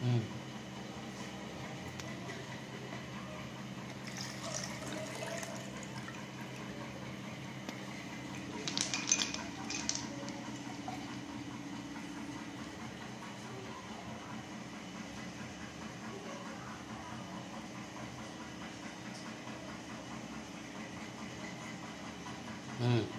嗯。嗯。